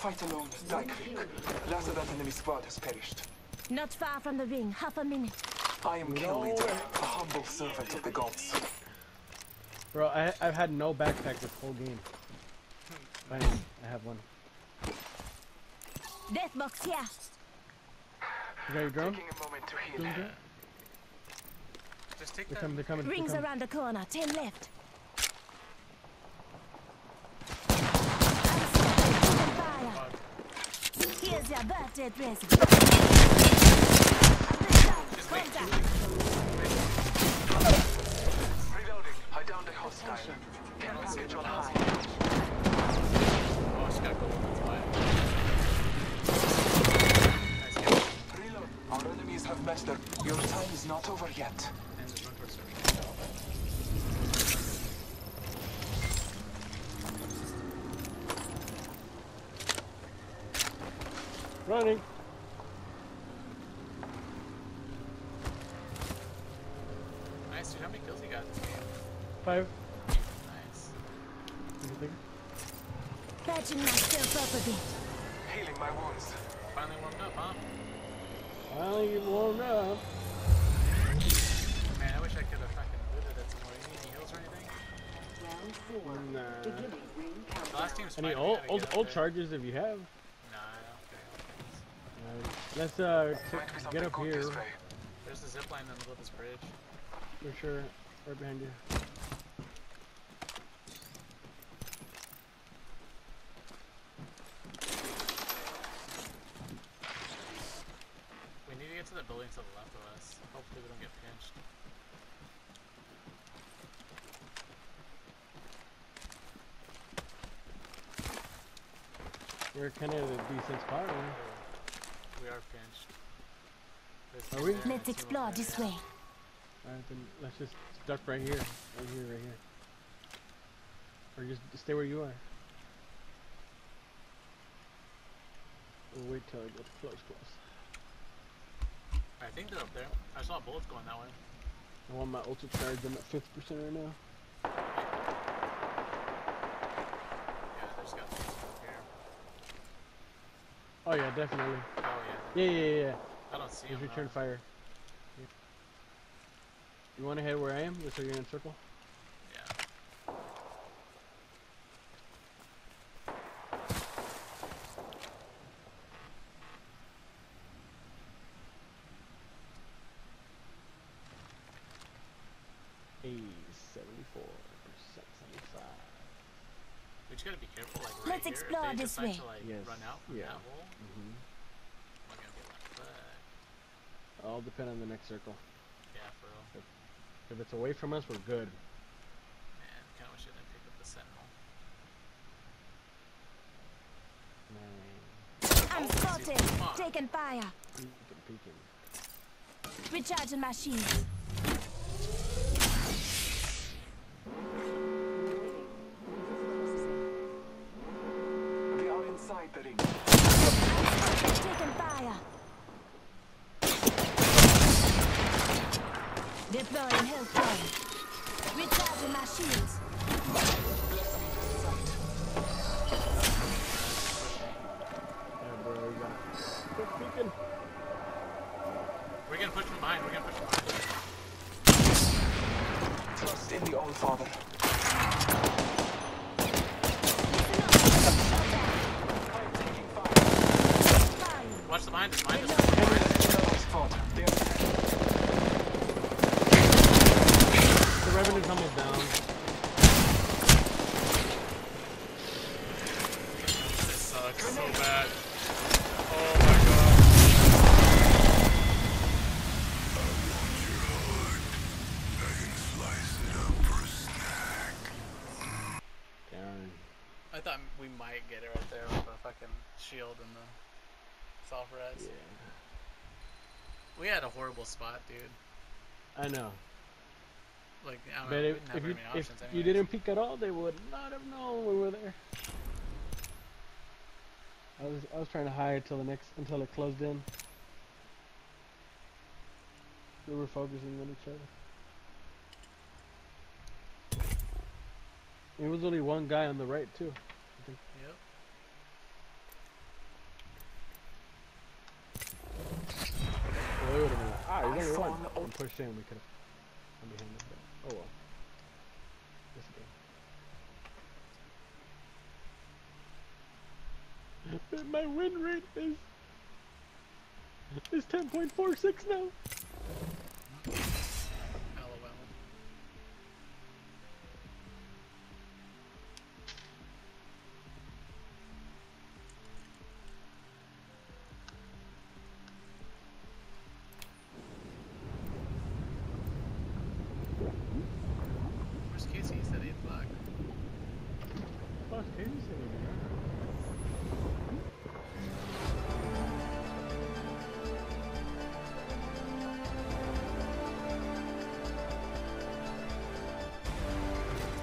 Fight alone, die quick. Last of that enemy squad has perished. Not far from the ring, half a minute. I am Kill Leader, a humble servant of the gods. Bro, I, I've had no backpack this whole game. Finally, I have one. Death box here. You got your drone? Taking a moment to heal. Drone, drone? Just take They're coming, they're coming, they're Rings coming. around the corner, ten left. Fire. Here's your birthday present. Reloading. I downed a hostile. Cannot schedule high. Reload. Our enemies have messed up. Your time is not over yet. And just run towards circle. Running. Nice, dude. How many kills you got in this game? Five. Nice. Anything? Patching myself up a bit. Healing my wounds. Finally warmed up, huh? Finally get warmed up. Man, I wish I could have fucking looted it some more. You need any heals or anything? Round four. Nah. Beginning ring The countdown. last team's Any fighting. we old, old, get old charges if you have. Nah, I don't think I don't think Uh, let's uh t- Might be get up here this way. so. There's a zip line in the middle of this bridge. for sure. Right behind you. We need to get to the building to the left of us. Hopefully we don't get pinched. We're kind of a decent spot. Right? We are pinched. There's Are we? Let's explore there. this way. Alright, then let's just duck right here. Right here, right here. Or just stay where you are. We'll wait till it get close, close. I think they're up there. I saw bullets going that way. I want my ultra charge. I'm at 50% right now. Yeah, there's got bullets here. Oh yeah, definitely. Oh Yeah, yeah. yeah, yeah. yeah. I don't see Just him. return fire. Yeah. You want to head where I am, just so you're in a circle? Yeah. A 74 percent, 75. We just gotta be careful, like right Let's here. explore if this way. to like Yes, run out from yeah. that hole, Mm-hmm. we're gonna be like, fuck. All depend on the next circle. Yeah, for real. If it's away from us, we're good. Man, kinda wish I didn't pick up the sentinel. Man, I'm Oh, spotted. Taking fire. peeking, peeking. Recharging my know. Like, I don't but know, if, if you, if you didn't peek at all, they would not have known we were there. I was I was trying to hide until the next until it closed in. We were focusing on each other. There was only one guy on the right too. Yep. Well, they would ah, you're on and pushed in, we could have. I'm behind this guy. Oh well. This game. My win rate is is 10.46 now.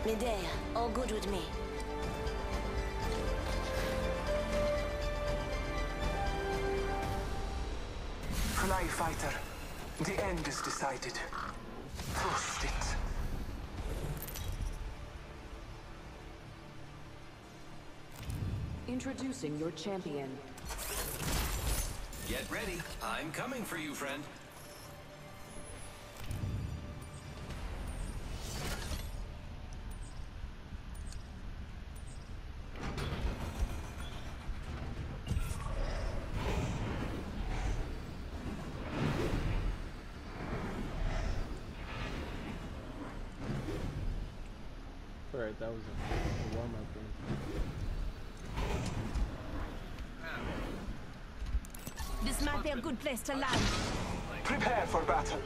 Medea, all good with me. Fly fighter. The end is decided. Trust it. Introducing your champion. Get ready. I'm coming for you, friend. Alright, that was a, a warm up game. This might be a good place to land. Prepare for battle.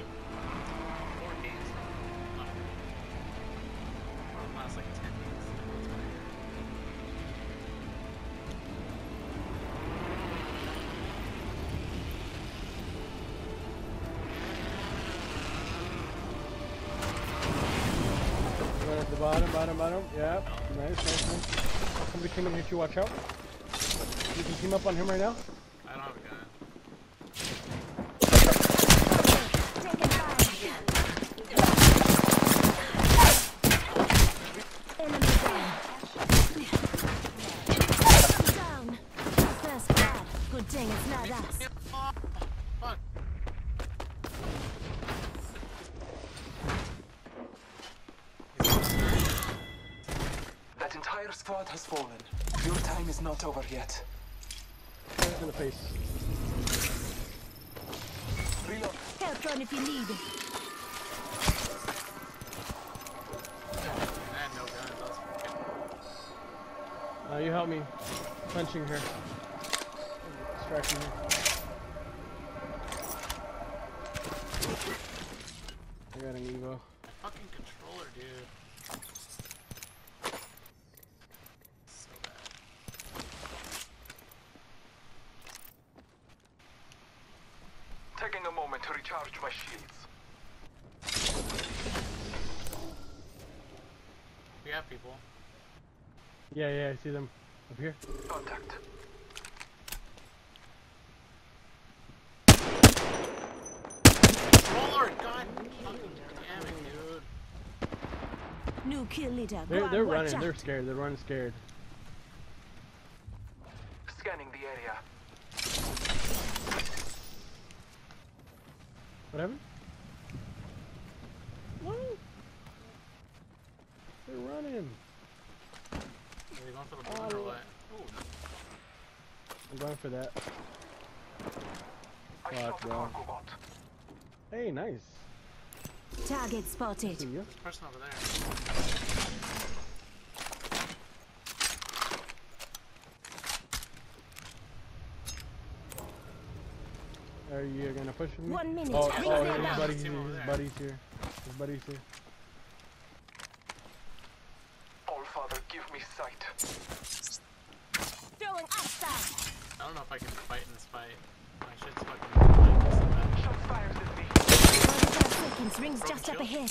Somebody came in here to watch out. You can team up on him right now. I don't have a gun. Taking fire. Enemy down. Down. First blood. Good thing it's not us. Squad has fallen. Your time is not over yet. Right in the face. Reload. Help run if you need. I had no guns. I was fucking- Uh, you help me. Punching her. Distracting her. I got an Evo. My fucking controller, dude. So bad. Taking a moment to recharge my shields. We have people. Yeah, yeah, I see them. Up here. Contact. Lord, god damn it, dude. New kill leader. They're, they're running. out. They're scared. They're running scared. Scanning the area. What happened? What? They're running. Are they going for the balloon or what? Ooh, I'm going for that. I Fuck, shot the bro. cargo bot. Hey, nice. Target spotted. See ya. person over there. Are you gonna push me? One minute. Oh, Ring oh them his out. buddy's Team here. His there. buddy's here. His buddy's here. All father, give me sight. Throwing upside. I don't know if I can fight in this fight. My shit's fucking like so bad. Shots fired at me. 45 seconds. Rings Broken just up ahead.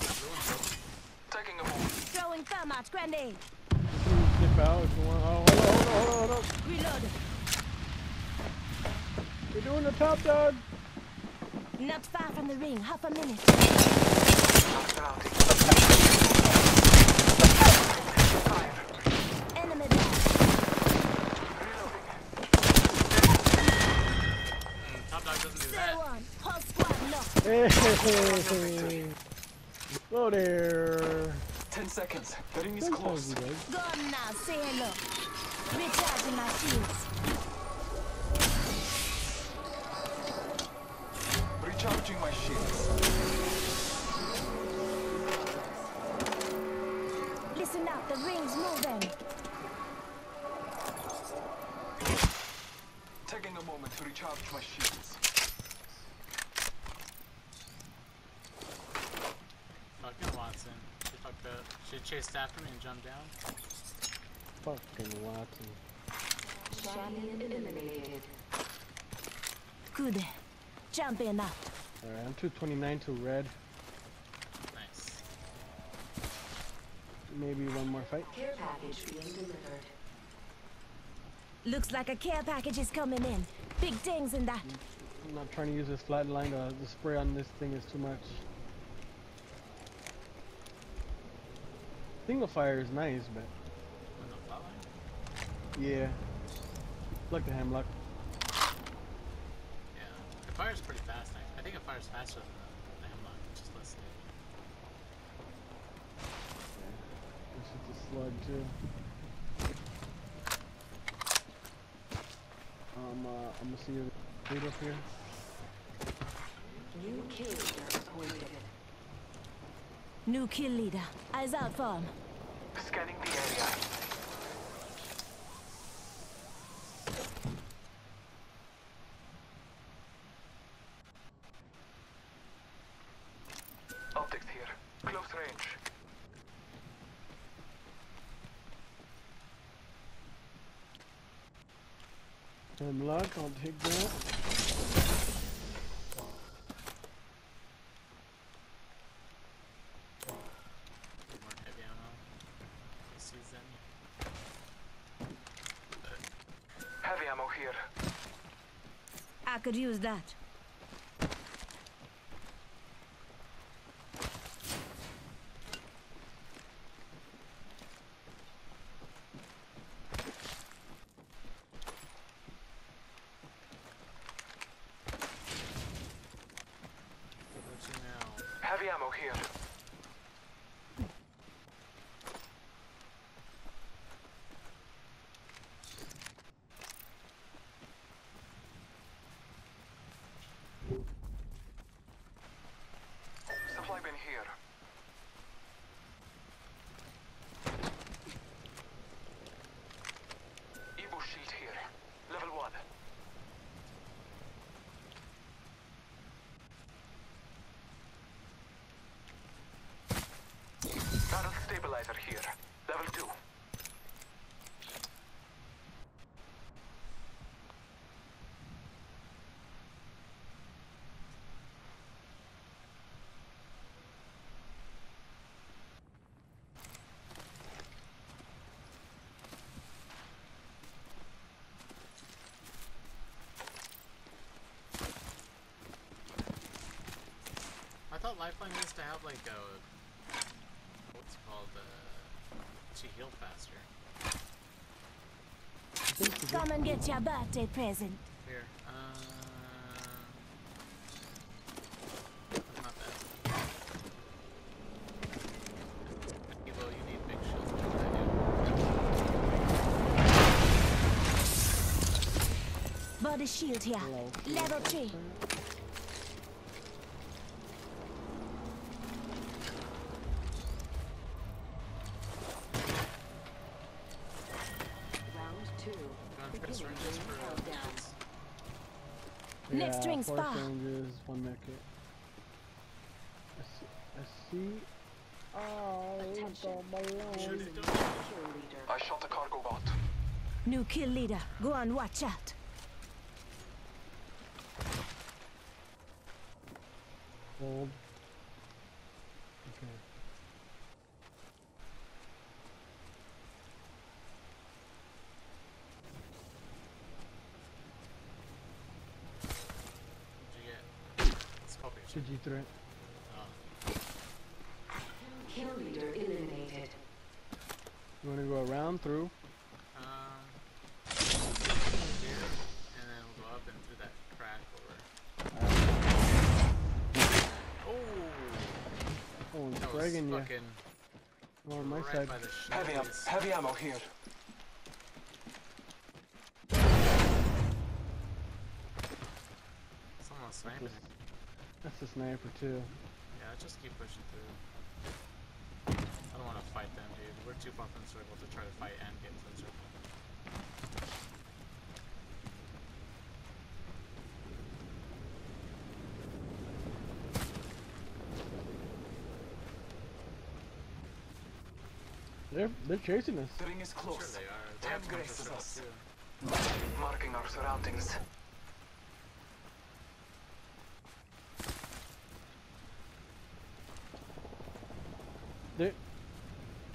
Taking a moment. Throwing thermite grenade. You out if you want. Oh, hold on, hold on, hold on. Reload. We're doing the top dog. Not far from the ring. Half a minute. Surrounding. Enemy down. Reloading. Mm, top dog doesn't do Stay that. one. Whole squad Hey! Hello there! Ten seconds. The ring is Sometimes close. he. Gone now, say hello. Recharging my shields. Recharging my shields. Listen up, the ring's moving. Taking a moment to recharge my shields. Fucking Wattson. She fucked up. She chased after me and jumped down. Fucking Wattson. Champion eliminated. Good. Jumping out. Alright, I'm 229 to red. Nice. Maybe one more fight. Care package being delivered. Looks like a care package is coming in. Big things in that. I'm not trying to use this flatline. Uh, the spray on this thing is too much. Single fire is nice, but On the flatline? yeah. Luck to him, luck. Yeah. It fires pretty fast. I, I think it fires faster than the, the hemlock, which is less This is a slug too. Um, uh, I'm gonna see you lead up here. New kill leader appointed. New kill leader. Eyes out for him. Scanning the area. Optics here. Close range. Luck, I'll take that. Need more heavy ammo. Sees them. Heavy ammo here. I could use that. What you know? Heavy ammo here. Supply bin here. Evo shield here. Level 1. Barrel stabilizer here. Level 2. I thought Lifeline used to have like a what's it called uh to heal faster. I think we did. Come and get your birthday present. Here, um, not that. Evo, you need big shields I do. Body shield here. Level 3. Round two. Going for Beginning syringes ring for held down. kids. Next yeah, ring four spa. syringes, one med kit. I see. I see. Oh, Attention. Shoot Losing it, don't kill leader. I shot a cargo bot. New kill leader. Go on, watch out. Hold. Okay. What'd you get? Scorpion. GG threat. Oh. Kill leader eliminated. You wanna go around through? Um, here, and then we'll go up and through that crack over. Oh, he's That was you. fucking On my right side. Heavy, am- heavy ammo here. Someone's sniping. That's a sniper too. Yeah, just keep pushing through. I don't want to fight them, dude. We're too far from the circle to try to fight and get to the circle. They're they're chasing us. The ring is I'm sure close. they are. They Time have to come to the graces us. too. Marking our surroundings. They.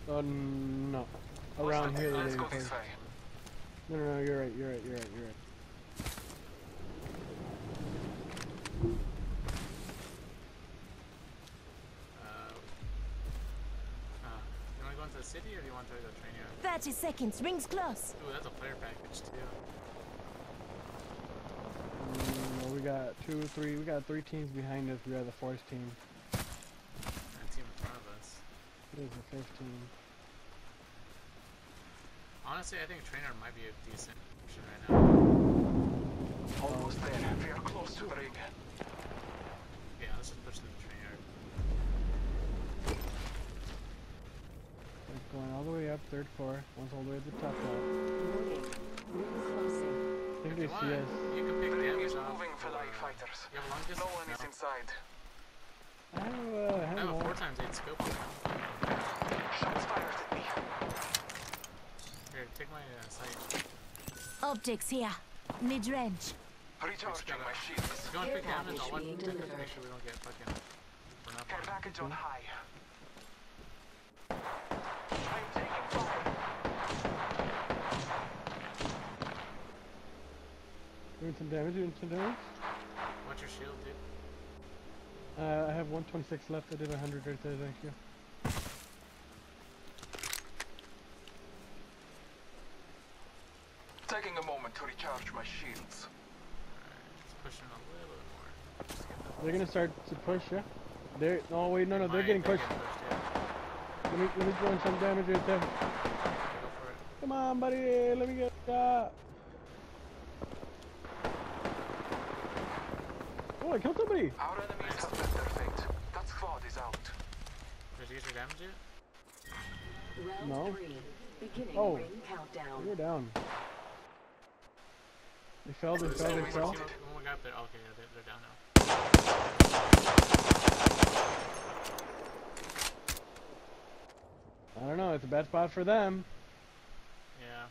Oh no. Around here they go didn't this play. way. No, no, no. You're right. You're right. You're right. You're right. Uh, uh, you want to go into the city or do you want to try to go train yard? 30 seconds. Rings close. Ooh, that's a player package too. Mm, we got two, three. We got three teams behind us. We are the fourth team. That team in front of us. This is the fifth team. Honestly, I think trainer might be a decent option right now. Almost there. We are close to the ring. Yeah, let's just push to the train yard. It's going all the way up, third floor. One's all the way at the top now. Warning. Closing. I think If they you see want, us. you can pick The ring damage is off. moving for or- light fighters. You have a No distance? one is inside. I have, uh, I I have have a 4 times 8 scope on now. Shots fired at me. Here, take my uh, sight. Optics here. Mid range. Recharging my shields. If you want to pick Care damage, I'll package watch being just to make sure we don't get fucking run up Care on. package on high. I'm taking fire. Doing some damage, doing some damage. What's your shield, dude? Uh, I have 126 left. I did 100 right there. Thank you. Taking a moment to recharge my shields. Alright, just pushing a little bit more. Just get that They're gonna start to push, yeah. They're no wait, no, no, they're getting pushed. Let me let me throw in some damage right there. Okay, go for it. Come on, buddy. Let me get that. Oh, I killed somebody. Our enemies have met their fate. That squad is out. Did you get your damage yet? Round No. three. Beginning Oh. ring countdown. You're down. They fell. They fell. They fell. on it. When we got there, okay, yeah, they're, they're down now. I don't know. It's a bad spot for them. Yeah.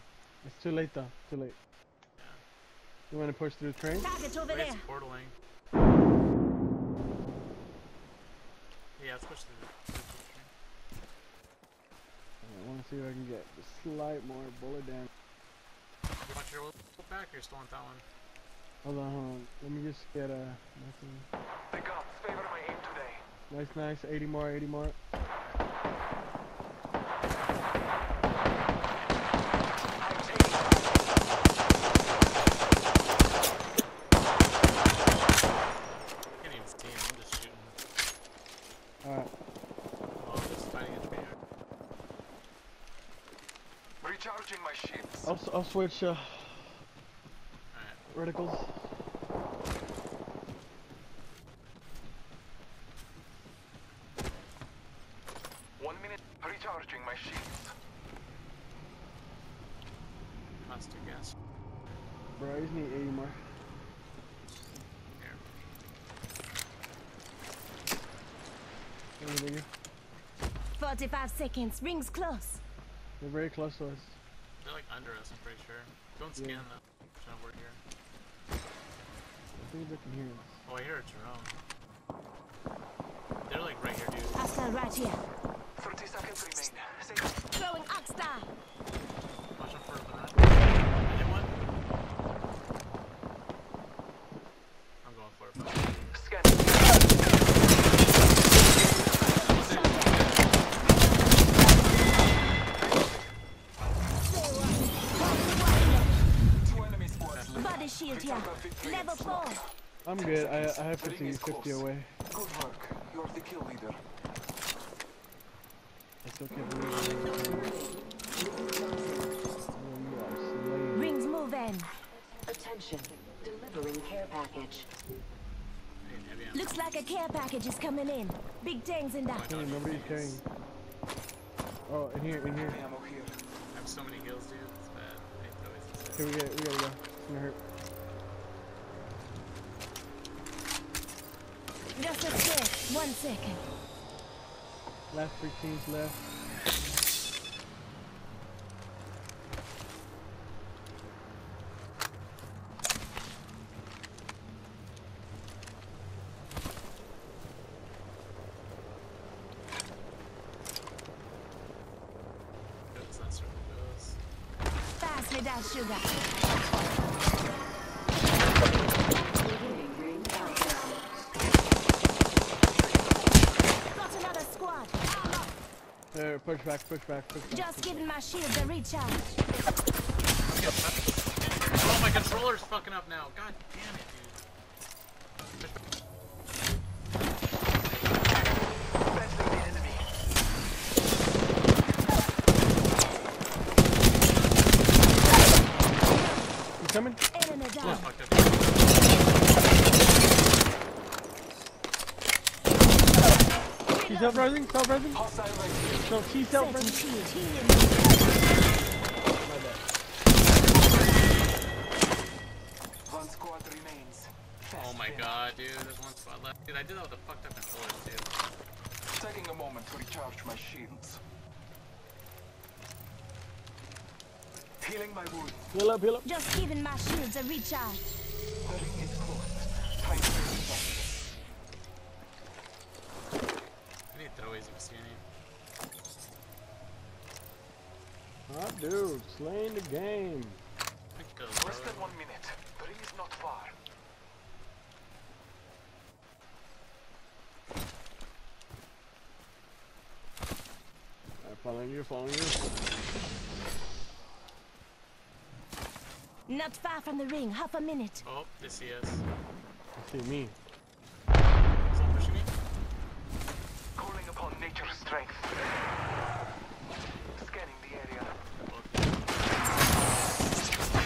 It's too late though. Too late. You want to push through the train? Target over there. it's portaling. Yeah, let's push through the, push through train. I want to see if I can get a slight more bullet damage. You want your ult back or you still want that one? Hold on, hold on. Let me just get a nothing. The gods favor my aim today. Nice, nice. 80 more, 80 more. I'm taking fire. I can't even see him, I'm just shooting. Alright. Oh, I'm just fighting a train yard. Recharging my shields. I'll, s- I'll switch uh, Alright. reticles. One minute. Recharging my shields. Mustard gas. Bro, I just need 80 more. Here. Any bigger? 45 seconds. Rings close. They're very close to us. They're like under us, I'm pretty sure. Don't scan Yeah. them. So we're here. I think they can hear us. Oh, I hear a drone. They're like right here, dude. Hostile right here. I'm good. I, I have 50, 50 away. Good work. You're the kill leader. I still can't believe it. Oh, you are slaying. Rings moving. Attention. Delivering care package. Hey, heavy ammo. Looks like a care package is coming in. Big things in that. Oh, Hey, nobody's carrying. Oh, in here, in here. Here. I have so many heals, dude. It's bad. I hate those. Here we go, we gotta go. It's gonna hurt. Just a sec. One second. Last three teams left. That's not circle goes. Pass me that sugar. Push back, push back, push back. Just giving my shields a recharge. Oh, my controller's fucking up now. God damn it, dude. Battling the enemy. You coming? Enemy down. Fucked up. She's self-rising, self-rising. Hostile right here. So she's self-rising. shield. Healing. One squad remains. Oh my god, dude. There's one spot left. Dude, I did that with the fucked up controllers, dude. Taking a moment to recharge my shields. Healing my wound. Heal up, heal up. Just giving my shields a recharge. The ring is close. Time to reset. I need throwaways if you see any. Ah, dude, slaying the game. I can kill Less than one minute. The ring is not far. I'm following you, following you. Not far from the ring. Half a minute. Oh, they see us. You see me. Someone pushing me? Calling upon nature's strength.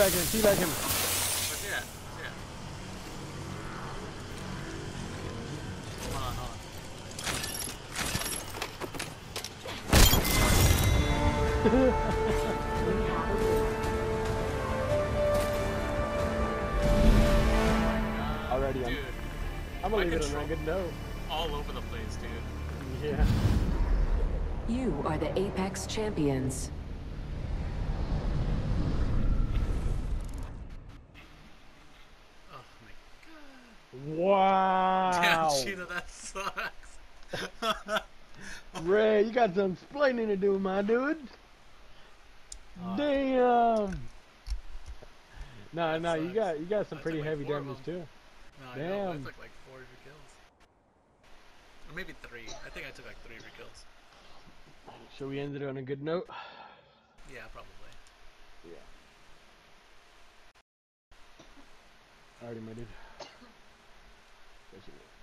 hold on. Let's see back him, see back him. Where's he at? Where's he at? Hold on, hold on. Already, I'm, I'm gonna my leave it on a good note. all over the place, dude. Yeah. You are the Apex champions. Oh my Wow. Damn, Cheetah, that sucks. Ray, you got some explaining to do, my dude. Uh, Damn. Nah, that nah, you got you got some I pretty like heavy damage too. No, I know, I Damn. took like four kills. Or maybe three. I think I took like three kills. So we ended on a good note. Yeah, probably. Yeah. Alrighty, my dude. Yes, it is.